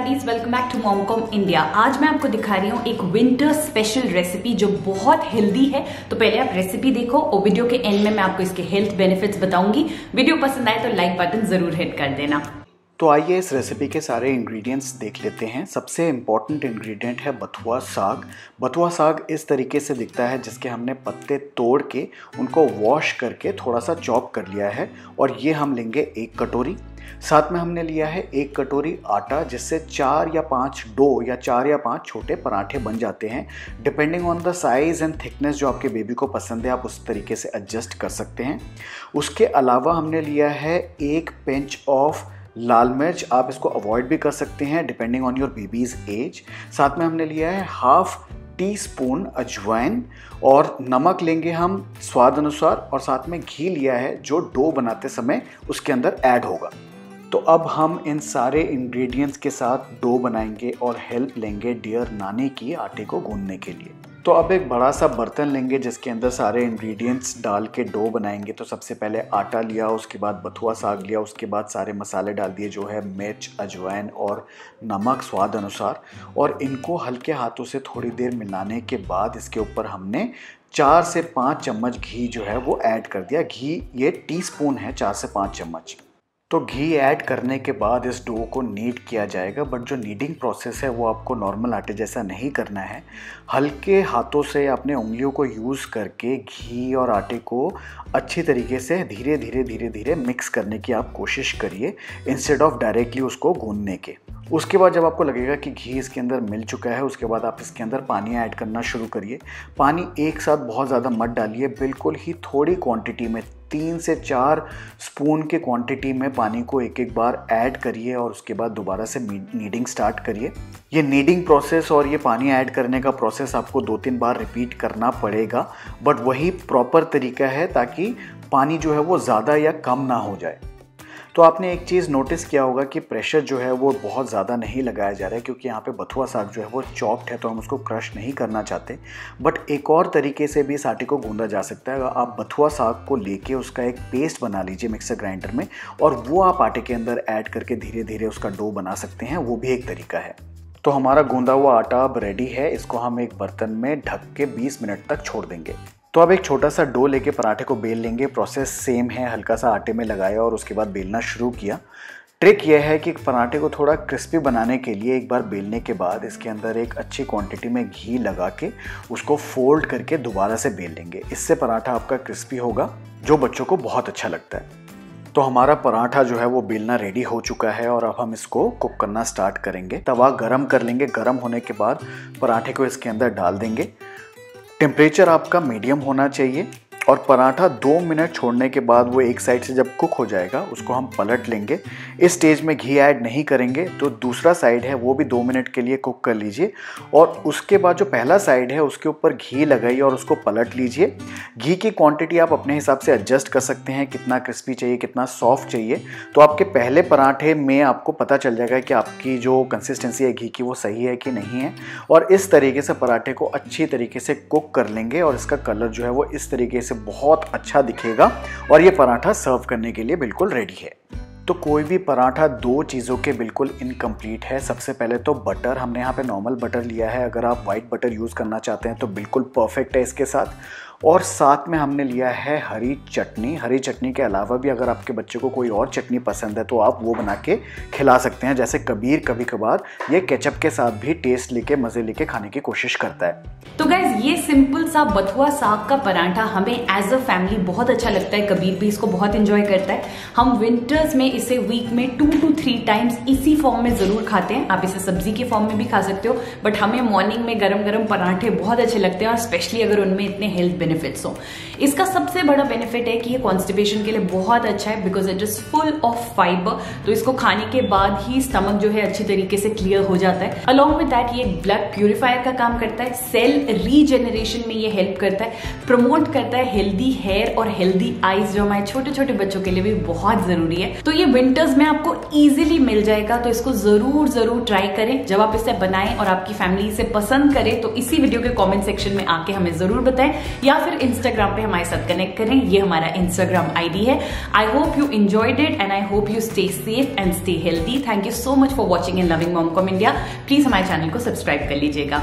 Ladies welcome back to MomCom India आज मैं आपको दिखा रही हूँ एक विंटर स्पेशल रेसिपी जो बहुत हेल्दी है। तो पहले आप रेसिपी देखो और वीडियो के एंड में मैं आपको इसके हेल्थ बेनिफिट्स बताऊँगी। वीडियो पसंद आए तो लाइक बटन ज़रूर हिट कर देना। तो आइए इस रेसिपी के सारे इंग्रेडिएंट्स देख लेते हैं। सबसे इंपॉर्टेंट इंग्रेडिएंट है बथुआ साग। बथुआ साग इस तरीके से दिखता है जिसके हमने पत्ते तोड़ के उनको वॉश करके थोड़ा सा चॉप कर लिया है और ये हम लेंगे एक कटोरी। साथ में हमने लिया है एक कटोरी आटा जिससे चार या पाँच डो या चार या पाँच छोटे पराठे बन जाते हैं। Depending on the size and thickness जो आपके बेबी को पसंद है, आप उस तरीके से एडजस्ट कर सकते हैं। उसके अलावा हमने लिया है एक पिंच ऑफ़ लाल मिर्च आप इसको अवॉइड भी कर सकते हैं depending on your baby's age साथ में हमने लिया है हाफ़ टी स्पून अजवाइन और नमक लेंगे हम स्वाद अनुसार और साथ में घी लिया है जो डो बनाते समय उसके अंदर ऐड होगा। तो अब हम इन सारे इंग्रेडिएंट्स के साथ डो बनाएँगे और हेल्प लेंगे डियर नानी की आटे को गूंदने के लिए। तो अब एक बड़ा सा बर्तन लेंगे जिसके अंदर सारे इंग्रेडिएंट्स डाल के डो बनाएँगे। तो सबसे पहले आटा लिया, उसके बाद बथुआ साग लिया, उसके बाद सारे मसाले डाल दिए, जो है मिर्च, अजवाइन और नमक स्वाद अनुसार। और इनको हल्के हाथों से थोड़ी देर मिलाने के बाद इसके ऊपर हमने चार से पाँच चम्मच घी जो है वो ऐड कर दिया। घी ये टी है, चार से पाँच चम्मच। तो घी ऐड करने के बाद इस डो को नीड किया जाएगा बट जो नीडिंग प्रोसेस है वो आपको नॉर्मल आटे जैसा नहीं करना है। हल्के हाथों से अपने उंगलियों को यूज़ करके घी और आटे को अच्छी तरीके से धीरे धीरे धीरे धीरे मिक्स करने की आप कोशिश करिए इंस्टेड ऑफ़ डायरेक्टली उसको गूंदने के। उसके बाद जब आपको लगेगा कि घी इसके अंदर मिल चुका है, उसके बाद आप इसके अंदर पानी ऐड करना शुरू करिए। पानी एक साथ बहुत ज़्यादा मत डालिए, बिल्कुल ही थोड़ी क्वांटिटी में तीन से चार स्पून के क्वांटिटी में पानी को एक एक बार ऐड करिए और उसके बाद दोबारा से नीडिंग स्टार्ट करिए। ये नीडिंग प्रोसेस और ये पानी ऐड करने का प्रोसेस आपको दो तीन बार रिपीट करना पड़ेगा बट वही प्रॉपर तरीका है ताकि पानी जो है वो ज़्यादा या कम ना हो जाए। तो आपने एक चीज़ नोटिस किया होगा कि प्रेशर जो है वो बहुत ज़्यादा नहीं लगाया जा रहा है, क्योंकि यहाँ पे बथुआ साग जो है वो चॉप्ड है तो हम उसको क्रश नहीं करना चाहते। बट एक और तरीके से भी इस आटे को गूंदा जा सकता है। आप बथुआ साग को लेके उसका एक पेस्ट बना लीजिए मिक्सर ग्राइंडर में, और वो आप आटे के अंदर ऐड करके धीरे धीरे उसका डो बना सकते हैं, वो भी एक तरीका है। तो हमारा गूंदा हुआ आटा अब रेडी है, इसको हम एक बर्तन में ढक के 20 मिनट तक छोड़ देंगे। तो अब एक छोटा सा डो लेके पराठे को बेल लेंगे। प्रोसेस सेम है, हल्का सा आटे में लगाया और उसके बाद बेलना शुरू किया। ट्रिक यह है कि पराठे को थोड़ा क्रिस्पी बनाने के लिए एक बार बेलने के बाद इसके अंदर एक अच्छी क्वांटिटी में घी लगा के उसको फोल्ड करके दोबारा से बेल लेंगे। इससे पराठा आपका क्रिस्पी होगा, जो बच्चों को बहुत अच्छा लगता है। तो हमारा पराठा जो है वो बेलना रेडी हो चुका है और अब हम इसको कुक करना स्टार्ट करेंगे। तवा गरम कर लेंगे। गरम होने के बाद पराठे को इसके अंदर डाल देंगे। टेम्परेचर आपका मीडियम होना चाहिए। और पराठा दो मिनट छोड़ने के बाद वो एक साइड से जब कुक हो जाएगा, उसको हम पलट लेंगे। इस स्टेज में घी ऐड नहीं करेंगे तो दूसरा साइड है, वो भी दो मिनट के लिए कुक कर लीजिए। और उसके बाद जो पहला साइड है, उसके ऊपर घी लगाइए और उसको पलट लीजिए। घी की क्वांटिटी आप अपने हिसाब से एडजस्ट कर सकते हैं, कितना क्रिस्पी चाहिए, कितना सॉफ्ट चाहिए। तो आपके पहले पराठे में आपको पता चल जाएगा कि आपकी जो कंसिस्टेंसी है घी की, वो सही है कि नहीं है। और इस तरीके से पराठे को अच्छी तरीके से कुक कर लेंगे और इसका कलर जो है, वो इस तरीके से बहुत अच्छा दिखेगा और ये पराठा सर्व करने के लिए बिल्कुल रेडी है। तो कोई भी पराठा दो चीज़ों के बिल्कुल इनकम्प्लीट है। सबसे पहले तो बटर हमने यहाँ पे नॉर्मल बटर लिया है। अगर आप वाइट बटर यूज़ करना चाहते हैं तो बिल्कुल परफेक्ट है इसके साथ। और साथ में हमने लिया है हरी चटनी। हरी चटनी के अलावा भी अगर आपके बच्चे को कोई और चटनी पसंद है तो आप वो बना के खिला सकते हैं, जैसे कबीर कभी कभार ये केचप के साथ भी टेस्ट लेके, मज़े लेके खाने की कोशिश करता है। तो गैस ये सिंपल सा बथुआ साग का पराठा हमें एज अ फैमिली बहुत अच्छा लगता है। कबीर भी इसको बहुत इंजॉय करता है। हम विंटर्स में इसे वीक में टू टू थ्री टाइम्स इसी फॉर्म में ज़रूर खाते हैं। आप इसे सब्ज़ी के फॉर्म में भी खा सकते हो बट हमें मॉर्निंग में गरम गरम पराठे बहुत अच्छे लगते हैं, और स्पेशली अगर उनमें इतने हेल्थ बेनिफिट्स हो इसका सबसे बड़ा बेनिफिट है कि ये कॉन्स्टिपेशन के लिए बहुत अच्छा है because it is full of fibre तो इसको खाने के बाद ही स्टमक जो है अच्छी तरीके से क्लियर हो जाता है। अलॉन्ग विद दैट ये ब्लड प्यूरिफायर का काम करता है सेल रीजेनरेशन में ये हेल्प करता है प्रमोट करता है हेल्दी हेयर और हेल्दी आईज जो हमारे छोटे छोटे बच्चों के लिए भी बहुत ज़रूरी है। तो ये विंटर्स में आपको इजीली मिल जाएगा तो इसको ज़रूर ज़रूर ट्राई करें। जब आप इसे बनाएँ और आपकी फैमिली इसे पसंद करे तो इसी वीडियो के कॉमेंट सेक्शन में आके हमें ज़रूर बताएँ, या फिर इंस्टाग्राम पे हमारे साथ कनेक्ट करें, ये हमारा इंस्टाग्राम आईडी है। I hope you enjoyed it and I hope you stay safe and stay healthy thank you so much for watching in loving Mom Com India please हमारे चैनल को subscribe कर लीजिएगा।